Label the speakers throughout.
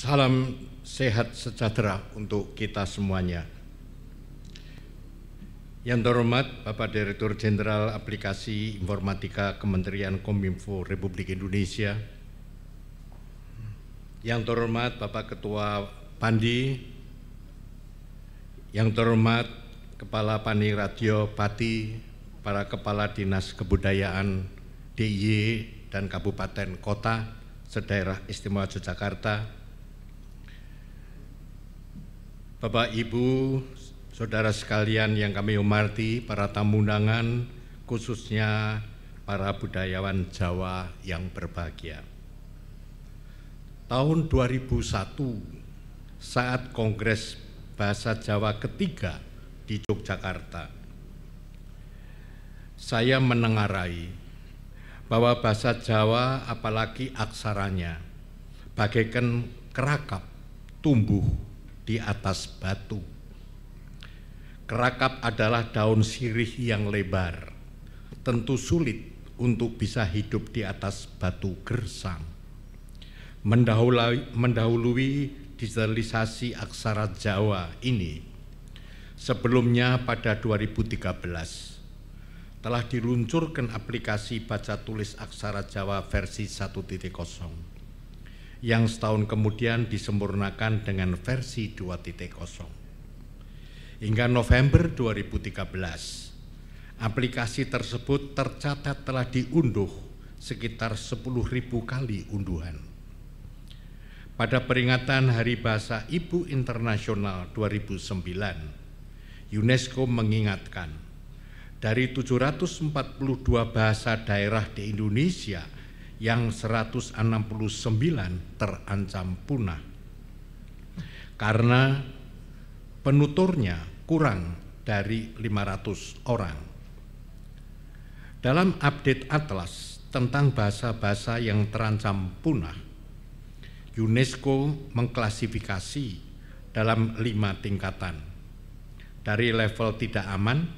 Speaker 1: Salam sehat sejahtera untuk kita semuanya. Yang terhormat Bapak Direktur Jenderal Aplikasi Informatika Kementerian Kominfo Republik Indonesia. Yang terhormat Bapak Ketua Pandi, yang terhormat Kepala Pani Radio Pati, para Kepala Dinas Kebudayaan DIY dan Kabupaten Kota, sedaerah istimewa Yogyakarta, Bapak Ibu, saudara sekalian yang kami hormati, para tamu undangan, khususnya para budayawan Jawa yang berbahagia. Tahun 2001, saat Kongres Bahasa Jawa ketiga di Yogyakarta, saya menengarai bahwa bahasa Jawa apalagi aksaranya bagaikan kerakap tumbuh di atas batu. Kerakap adalah daun sirih yang lebar, tentu sulit untuk bisa hidup di atas batu gersang. Mendahului, mendahului digitalisasi aksara Jawa ini, sebelumnya pada 2013 telah diluncurkan aplikasi baca tulis aksara Jawa versi 1.0 yang setahun kemudian disempurnakan dengan versi 2.0. Hingga November 2013, aplikasi tersebut tercatat telah diunduh sekitar 10.000 kali unduhan. Pada peringatan Hari Bahasa Ibu Internasional 2009, UNESCO mengingatkan dari 742 bahasa daerah di Indonesia yang 169 terancam punah karena penuturnya kurang dari 500 orang. Dalam update atlas tentang bahasa-bahasa yang terancam punah, UNESCO mengklasifikasi dalam lima tingkatan. Dari level tidak aman,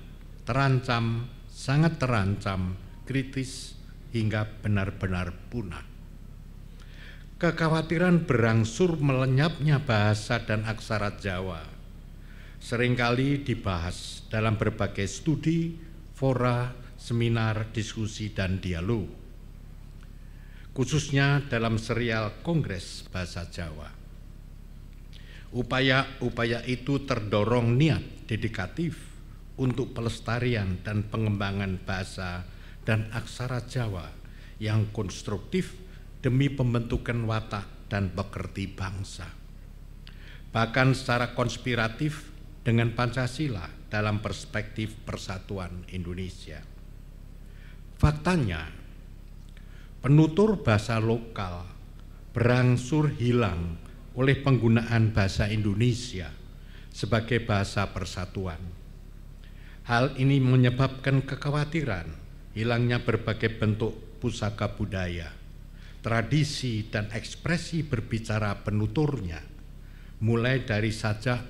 Speaker 1: terancam, sangat terancam, kritis, hingga benar-benar punah. Kekhawatiran berangsur melenyapnya bahasa dan aksara Jawa sering kali dibahas dalam berbagai studi, fora, seminar, diskusi, dan dialog. Khususnya dalam serial Kongres Bahasa Jawa. Upaya-upaya itu terdorong niat dedikatif untuk pelestarian dan pengembangan bahasa dan aksara Jawa yang konstruktif demi pembentukan watak dan pekerti bangsa. Bahkan secara konspiratif dengan Pancasila dalam perspektif persatuan Indonesia. Faktanya, penutur bahasa lokal berangsur hilang oleh penggunaan bahasa Indonesia sebagai bahasa persatuan. Hal ini menyebabkan kekhawatiran hilangnya berbagai bentuk pusaka budaya, tradisi dan ekspresi berbicara penuturnya, mulai dari sajak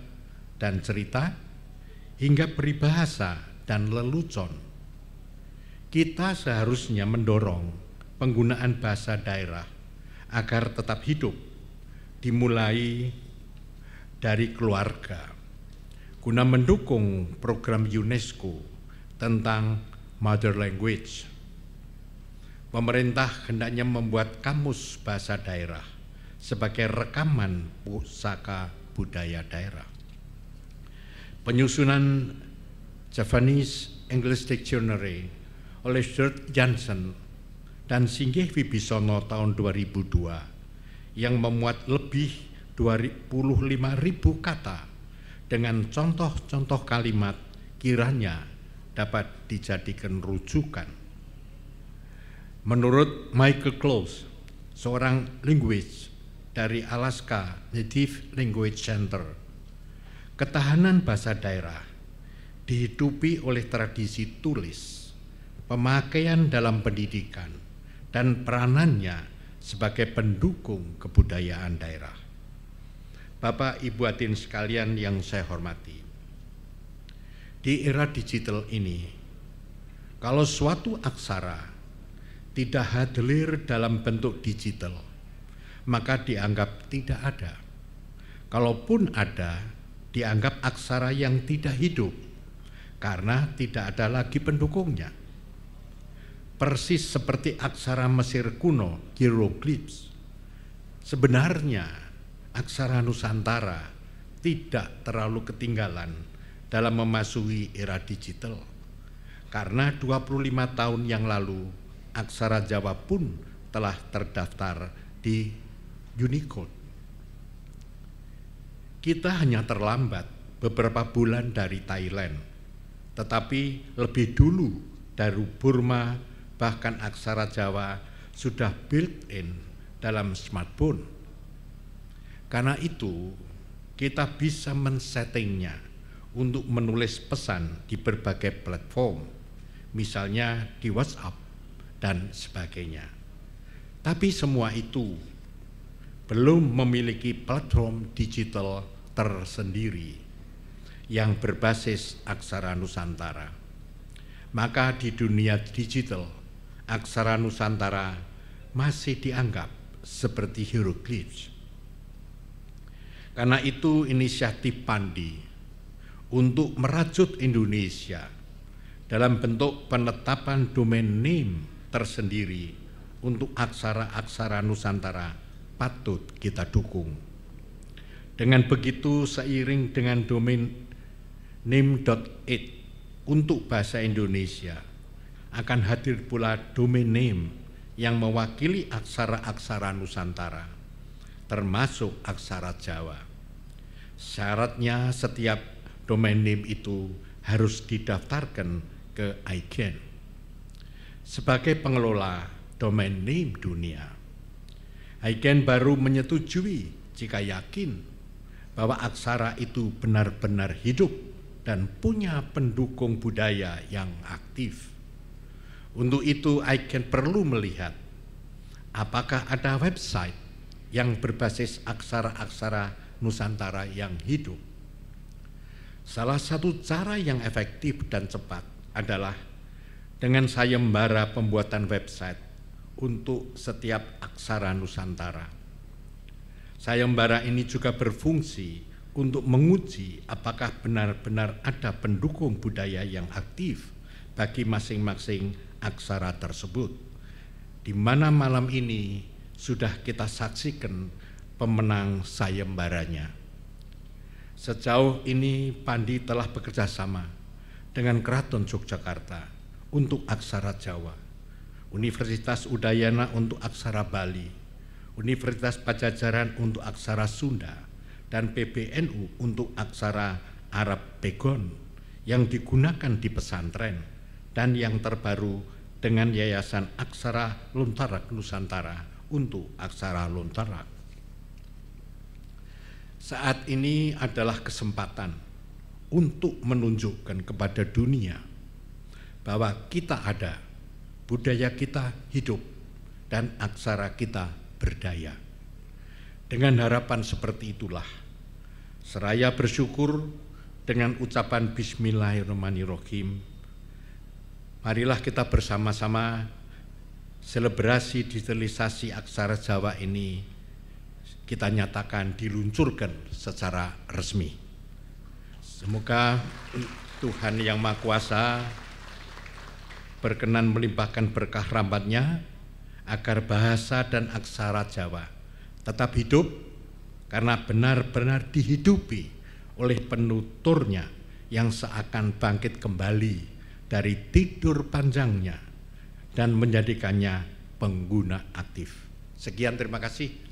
Speaker 1: dan cerita hingga peribahasa dan lelucon. Kita seharusnya mendorong penggunaan bahasa daerah agar tetap hidup, dimulai dari keluarga, guna mendukung program UNESCO tentang mother language. Pemerintah hendaknya membuat kamus bahasa daerah sebagai rekaman pusaka budaya daerah. Penyusunan Japanese English Dictionary oleh Stuart Johnson dan Singgih Wibisono tahun 2002 yang memuat lebih 25.000 kata dengan contoh-contoh kalimat kiranya dapat dijadikan rujukan. Menurut Michael Close, seorang linguist dari Alaska Native Language Center, ketahanan bahasa daerah dihidupi oleh tradisi tulis, pemakaian dalam pendidikan, dan peranannya sebagai pendukung kebudayaan daerah. Bapak Ibu hadirin sekalian yang saya hormati, di era digital ini, kalau suatu aksara tidak hadir dalam bentuk digital, maka dianggap tidak ada. Kalaupun ada, dianggap aksara yang tidak hidup karena tidak ada lagi pendukungnya. Persis seperti aksara Mesir kuno, hieroglyphs. Sebenarnya aksara Nusantara tidak terlalu ketinggalan dalam memasuki era digital. Karena 25 tahun yang lalu aksara Jawa pun telah terdaftar di Unicode. Kita hanya terlambat beberapa bulan dari Thailand, tetapi lebih dulu dari Burma bahkan aksara Jawa sudah built-in dalam smartphone. Karena itu, kita bisa men-settingnya untuk menulis pesan di berbagai platform, misalnya di WhatsApp dan sebagainya. Tapi semua itu belum memiliki platform digital tersendiri yang berbasis aksara Nusantara. Maka di dunia digital, aksara Nusantara masih dianggap seperti hieroglyphs. Karena itu inisiatif Pandi untuk merajut Indonesia dalam bentuk penetapan domain name tersendiri untuk aksara-aksara Nusantara patut kita dukung. Dengan begitu seiring dengan domain name.it untuk bahasa Indonesia akan hadir pula domain name yang mewakili aksara-aksara Nusantara termasuk aksara Jawa. Syaratnya setiap domain name itu harus didaftarkan ke ICANN. Sebagai pengelola domain name dunia, ICANN baru menyetujui jika yakin bahwa aksara itu benar-benar hidup dan punya pendukung budaya yang aktif. Untuk itu, ICANN perlu melihat apakah ada website yang berbasis aksara-aksara Nusantara yang hidup. Salah satu cara yang efektif dan cepat adalah dengan sayembara pembuatan website untuk setiap aksara Nusantara Sayembara ini juga berfungsi untuk menguji apakah benar-benar ada pendukung budaya yang aktif bagi masing-masing aksara tersebut. Di mana malam ini sudah kita saksikan pemenang sayembaranya. Sejauh ini Pandi telah bekerja sama dengan Keraton Yogyakarta untuk aksara Jawa, Universitas Udayana untuk aksara Bali, Universitas Pajajaran untuk aksara Sunda, dan PBNU untuk aksara Arab Begon yang digunakan di pesantren dan yang terbaru dengan Yayasan Aksara Lontarak Nusantara untuk aksara Lontarak. Saat ini adalah kesempatan untuk menunjukkan kepada dunia bahwa kita ada, budaya kita hidup, dan aksara kita berdaya. Dengan harapan seperti itulah, seraya bersyukur dengan ucapan Bismillahirrahmanirrahim, marilah kita bersama-sama selebrasi digitalisasi aksara Jawa ini kita nyatakan diluncurkan secara resmi. Semoga Tuhan Yang Maha Kuasa berkenan melimpahkan berkah rahmatnya agar bahasa dan aksara Jawa tetap hidup karena benar-benar dihidupi oleh penuturnya yang seakan bangkit kembali dari tidur panjangnya dan menjadikannya pengguna aktif. Sekian terima kasih.